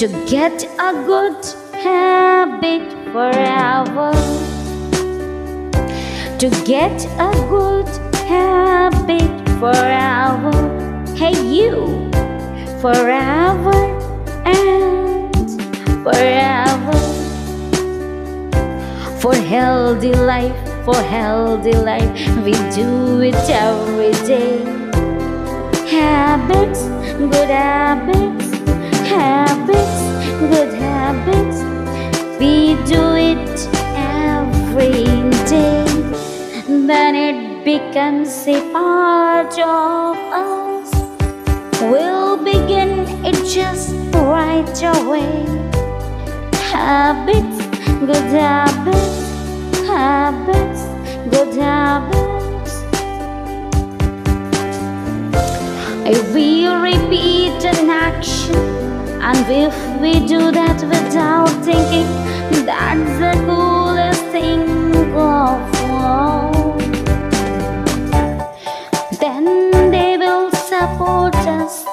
to get a good habit forever. To get a good habit forever. Hey, you, forever and forever. For healthy life, for healthy life, we do it every day. Habits, good habits, becomes a part of us. We'll begin it just right away. Habits, good habits, habits, good habits. If we repeat an action, and if we do that without thinking, that's the coolest thing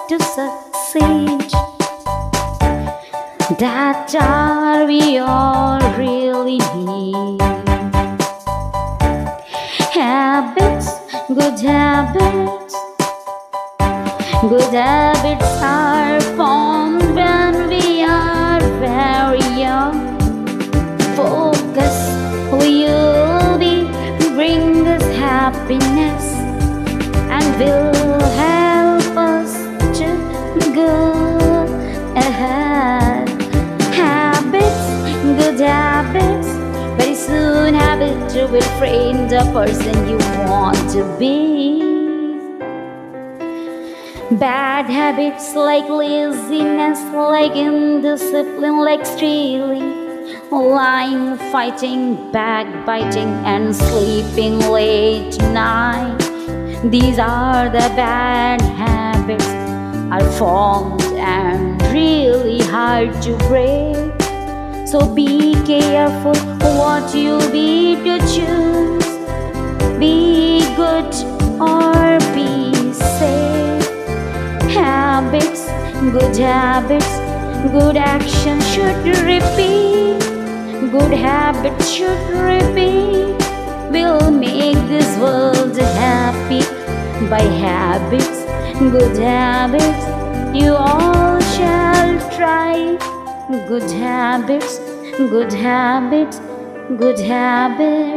to succeed. That are we all really need. Habits, good habits. Good habits are formed habit will train the person you want to be. Bad habits like laziness, like indiscipline, like stealing, lying, fighting, backbiting, and sleeping late night. These are the bad habits, are formed and really hard to break. So be careful what you be to choose. Be good or be safe. Habits, good habits, good action should repeat. Good habits should repeat. We'll make this world happy by habits, good habits. You all shall try. Good habits, good habits, good habits.